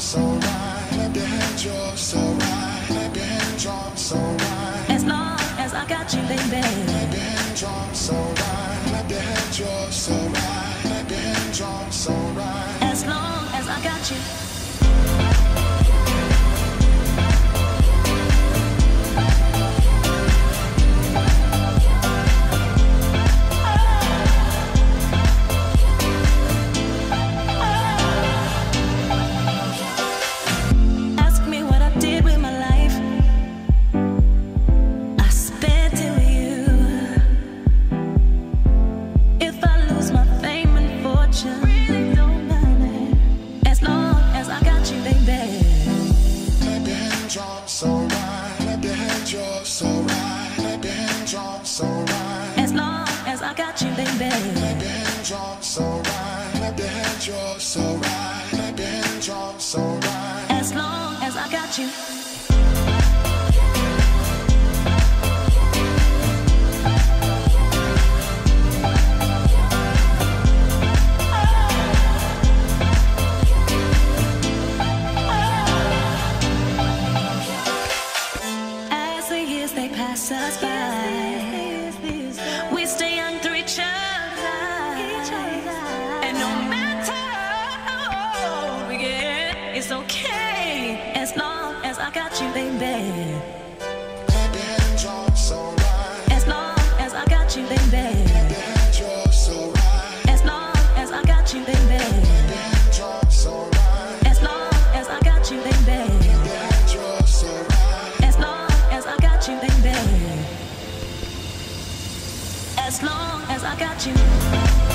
so right. So right. So right. As long as I got you, baby. So right. So right. As long as I got you. You're so right. Clap your hands, you're so right. As long as I got you, baby. Clap your hands, you're so right. Clap your hands, you're so right. Clap your hands, you're so right. As long as I got you. Years they pass us by, we stay young through each other. And no matter how old we get, it's okay as long as I got you, baby. as long as I got you.